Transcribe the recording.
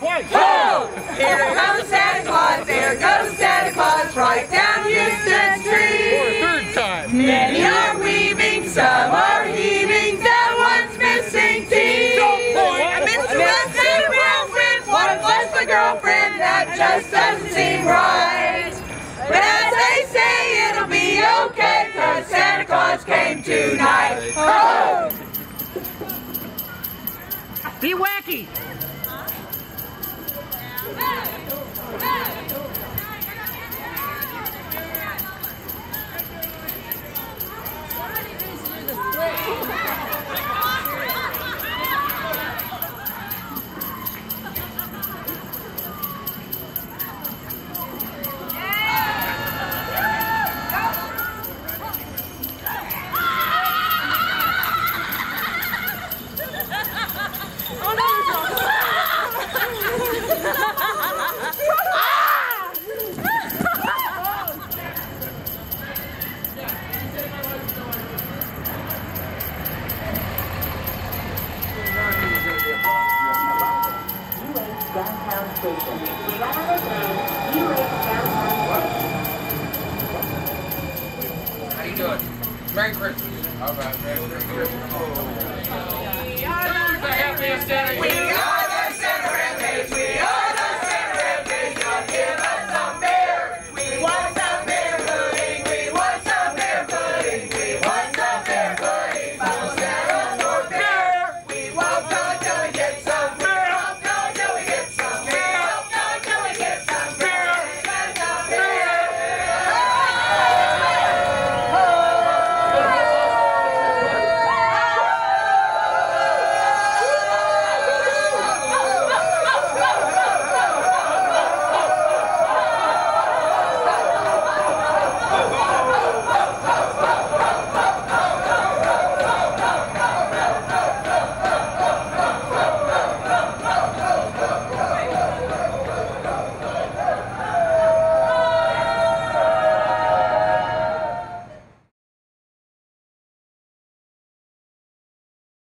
Ho! Here comes Santa Claus, there goes Santa Claus, right down Houston Street. For a third time. Many are weaving, some are heaving, that one's missing teeth. And Mr. West and a girlfriend, one plus the girlfriend, that just doesn't seem right. But as they say, it'll be okay, cause Santa Claus came tonight. Ho! Be wacky. Station. Remember the UH Downtown. How you doing? Merry Christmas. All right, Merry Christmas.